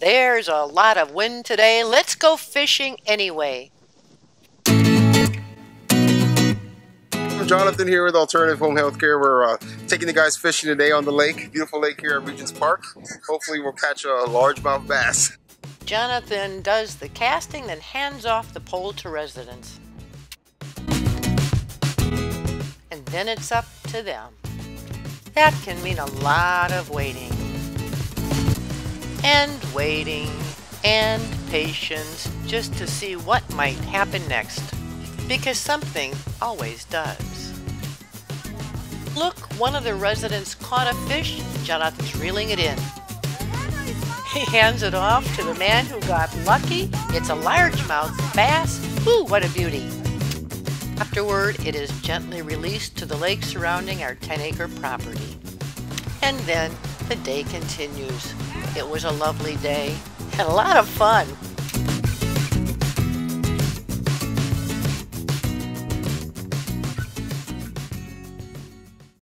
There's a lot of wind today. Let's go fishing anyway. I'm Jonathan here with Alternative Home Healthcare. We're uh, taking the guys fishing today on the lake, beautiful lake here at Regents Park. Hopefully we'll catch a largemouth bass. Jonathan does the casting, then hands off the pole to residents. And then it's up to them. That can mean a lot of waiting. And waiting and patience just to see what might happen next. Because something always does. Look, one of the residents caught a fish. Jonathan's reeling it in. He hands it off to the man who got lucky. It's a largemouth bass. Ooh, what a beauty. Afterward, it is gently released to the lake surrounding our 10 acre property. And then the day continues. It was a lovely day and a lot of fun.